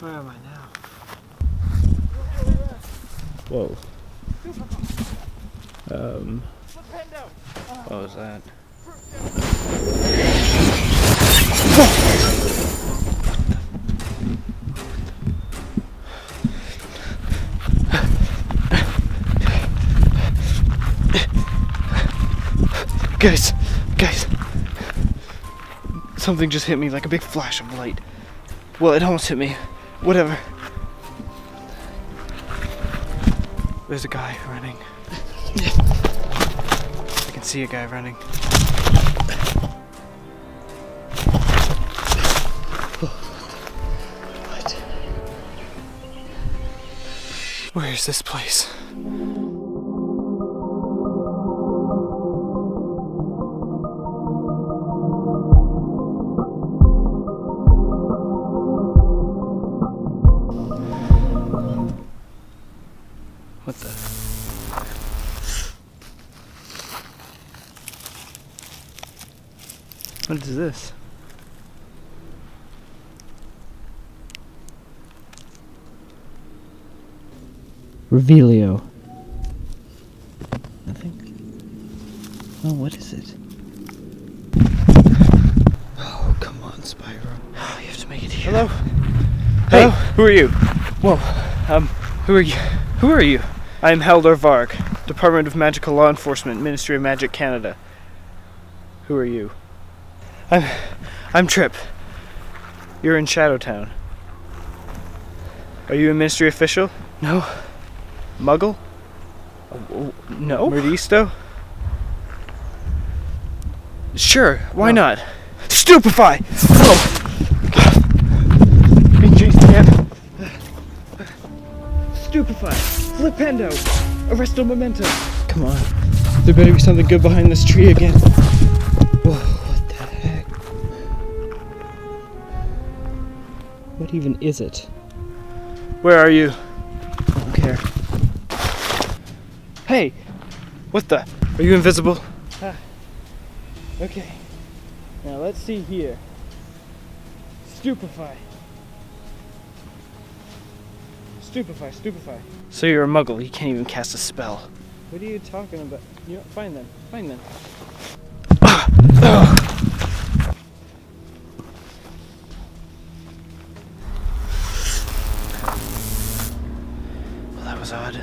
Where am I now? Whoa. Um. What was that? Guys, guys. Something just hit me like a big flash of light. Well, it almost hit me. Whatever. There's a guy running. I can see a guy running. Where is this place? What the? What is this? Revelio. Nothing. Oh, what is it? Oh, come on, Spyro. Oh, you have to make it here. Hello. Hey, who are you? Whoa. Um, who are you? Who are you? I am Haldor Varg, Department of Magical Law Enforcement, Ministry of Magic Canada. Who are you? I'm I'm Tripp. You're in Shadowtown. Are you a ministry official? No. Muggle? Oh, no. Merdisto? Sure, why oh. not? Stupefy! Flipendo! Arresto Momentum! Come on. There better be something good behind this tree again. Whoa, what the heck? What even is it? Where are you? I don't care. Hey! What the? Are you invisible? Ah. Okay. Now let's see here. Stupefy. Stupefy, stupefy. So you're a muggle, you can't even cast a spell. What are you talking about? You know, fine then, fine then. well, that was odd.